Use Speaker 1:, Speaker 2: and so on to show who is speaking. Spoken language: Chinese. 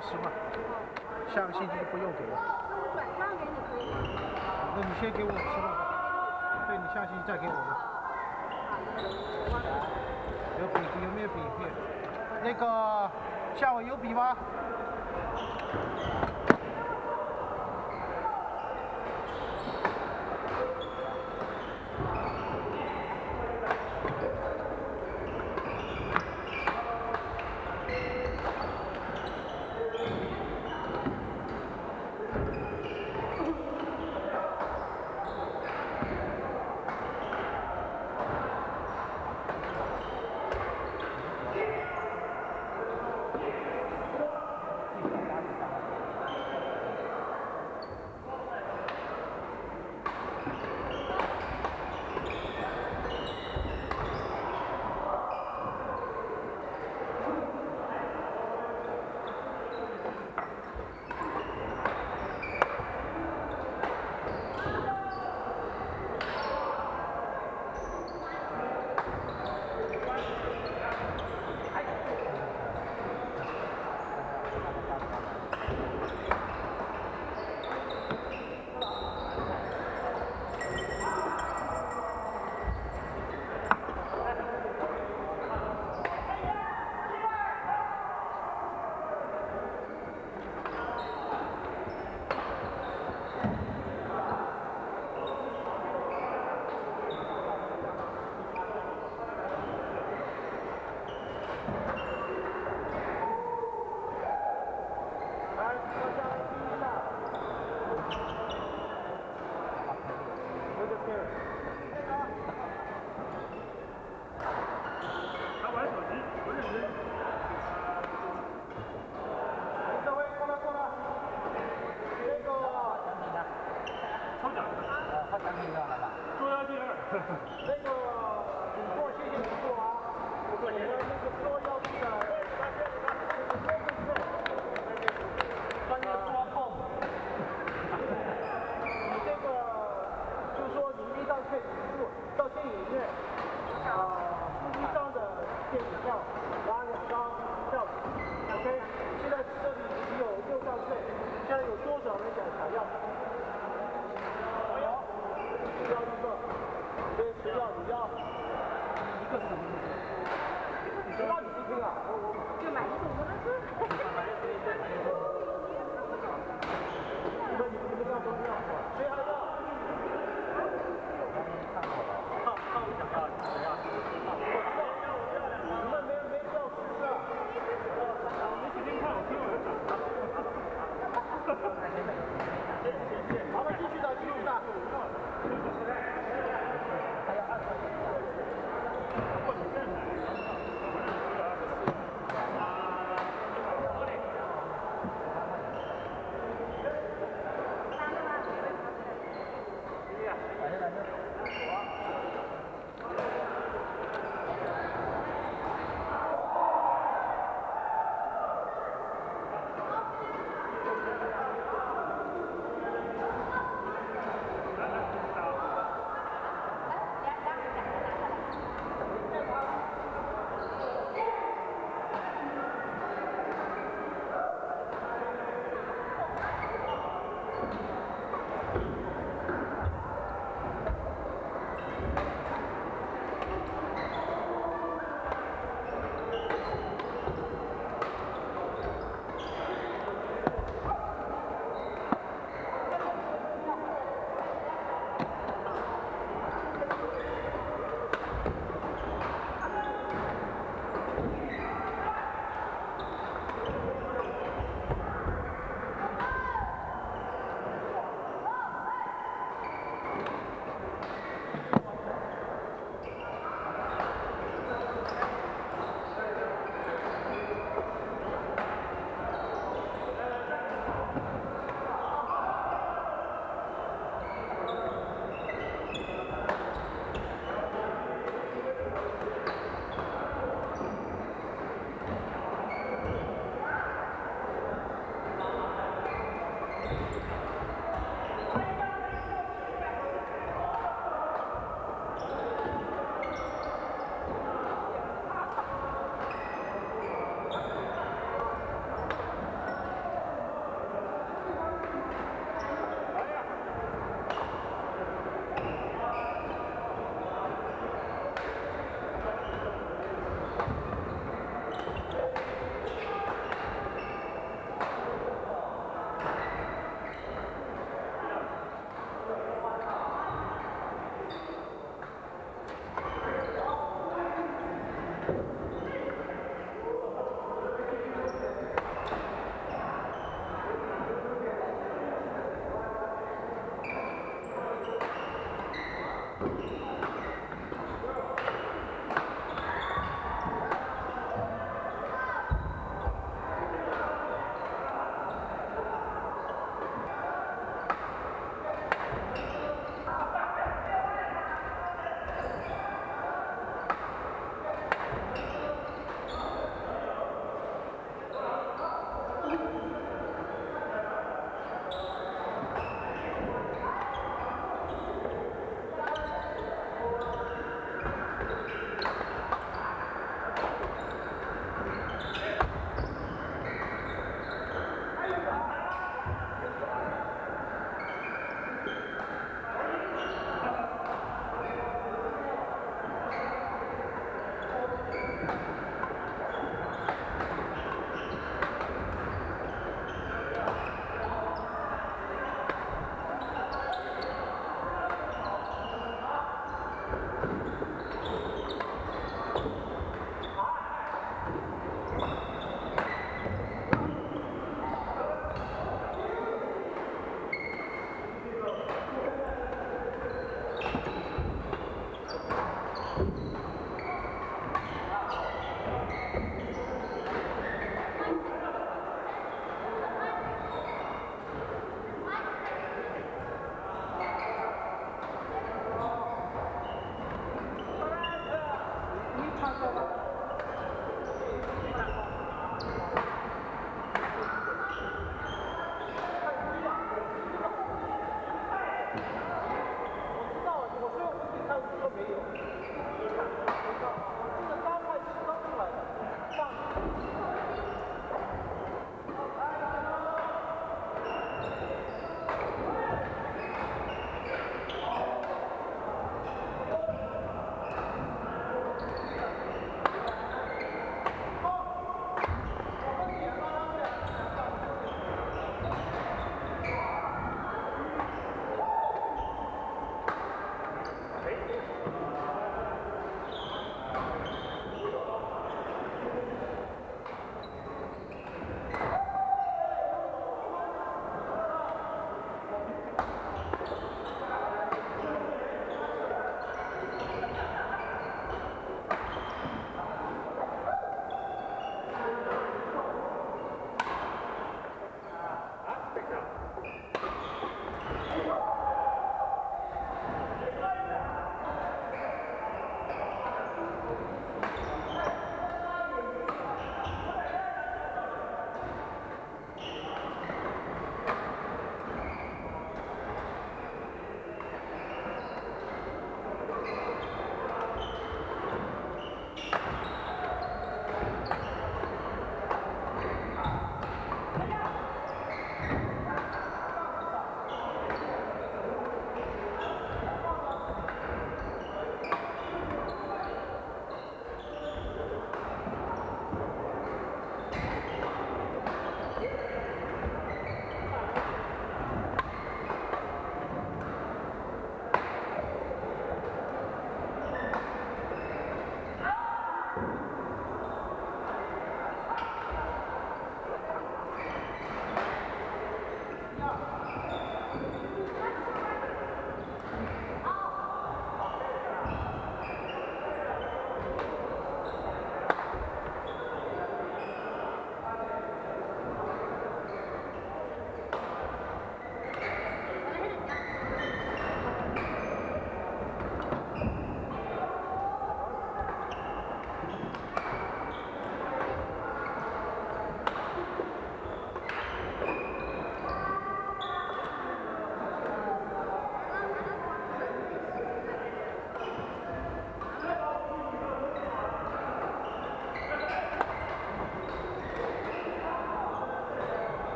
Speaker 1: 下个星期就不用给了。
Speaker 2: 那转账给你可以吗
Speaker 1: 那你先给我吃吧。对你下星期再给我吧。有笔有没有笔那个下午有笔吗？